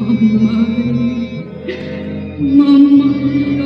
Mamma, mamma,